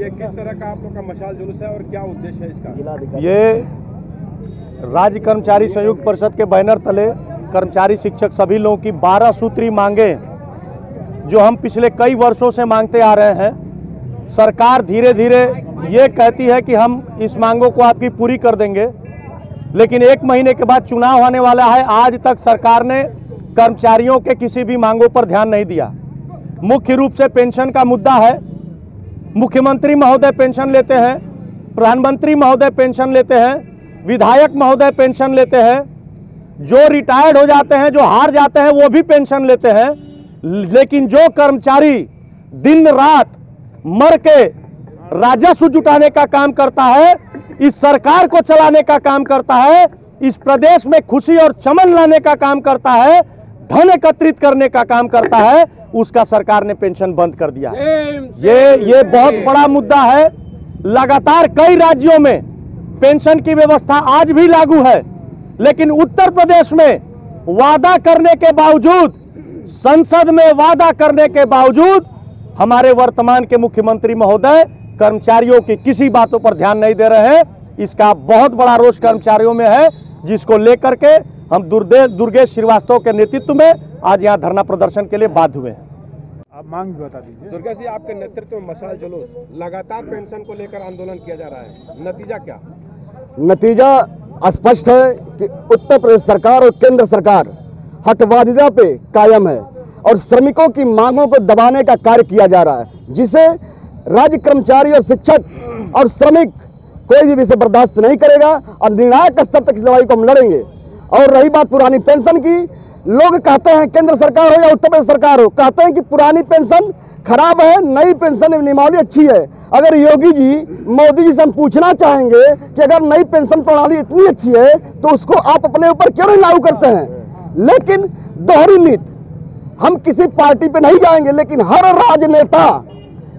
ये किस तरह का आप लोग का मशाल जुलूस है और क्या उद्देश्य है इसका? ये राज्य कर्मचारी संयुक्त परिषद के बैनर तले कर्मचारी शिक्षक सभी लोगों की बारह सूत्री मांगे जो हम पिछले कई वर्षों से मांगते आ रहे हैं। सरकार धीरे धीरे ये कहती है कि हम इस मांगों को आपकी पूरी कर देंगे लेकिन एक महीने के बाद चुनाव होने वाला है। आज तक सरकार ने कर्मचारियों के किसी भी मांगों पर ध्यान नहीं दिया। मुख्य रूप से पेंशन का मुद्दा है मुख्यमंत्री महोदय पेंशन लेते हैं, प्रधानमंत्री महोदय पेंशन लेते हैं, विधायक महोदय पेंशन लेते हैं, जो रिटायर्ड हो जाते हैं, जो हार जाते हैं, वो भी पेंशन लेते हैं। लेकिन जो कर्मचारी दिन रात मर के राजस्व जुटाने का काम करता है, इस सरकार को चलाने का काम करता है, इस प्रदेश में खुशी और चमन लाने का काम करता है धन एकत्रित करने का काम करता है उसका सरकार ने पेंशन बंद कर दिया ये ये बहुत बड़ा मुद्दा है। लगातार कई राज्यों में पेंशन की व्यवस्था आज भी लागू है लेकिन उत्तर प्रदेश में वादा करने के बावजूद संसद में वादा करने के बावजूद हमारे वर्तमान के मुख्यमंत्री महोदय कर्मचारियों की किसी बातों पर ध्यान नहीं दे रहे हैं। इसका बहुत बड़ा रोष कर्मचारियों में है जिसको लेकर के हम दुर्दे दुर्गेश श्रीवास्तव के नेतृत्व में आज यहाँ धरना प्रदर्शन के लिए बाध्य हुए हैं। आप मांग भी बता दीजिए। दुर्गा जी आपके नेतृत्व में मशाल जुलूस लगातार पेंशन को लेकर आंदोलन किया जा रहा है। नतीजा क्या? नतीजा स्पष्ट है कि उत्तर प्रदेश सरकार और केंद्र सरकार हटवादिता पे कायम है और श्रमिकों की मांगों को दबाने का कार्य किया जा रहा है जिसे राज्य कर्मचारी और शिक्षक और श्रमिक कोई भी विषय बर्दाश्त नहीं करेगा और निर्णायक स्तर तक इस लड़ाई को हम लड़ेंगे। और रही बात पुरानी पेंशन की, लोग कहते हैं केंद्र सरकार हो या उत्तर प्रदेश सरकार हो, कहते हैं कि पुरानी पेंशन खराब है, नई पेंशन नियमावली अच्छी है। अगर योगी जी, मोदी जी से हम पूछना चाहेंगे कि अगर नई पेंशन प्रणाली इतनी अच्छी है तो उसको आप अपने ऊपर क्यों नहीं लागू करते हैं? लेकिन दोहरी नीति, हम किसी पार्टी पे नहीं जाएँगे, लेकिन हर राजनेता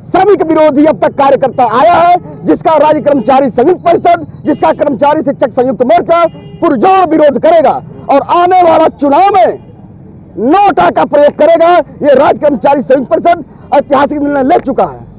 श्रमिक विरोधी अब तक कार्यकर्ता आया है, जिसका राज्य कर्मचारी संयुक्त परिषद, जिसका कर्मचारी शिक्षक संयुक्त मोर्चा पुरजोर विरोध करेगा और आने वाला चुनाव में नोटा का प्रयोग करेगा। ये राज्य कर्मचारी संयुक्त परिषद ऐतिहासिक निर्णय ले चुका है।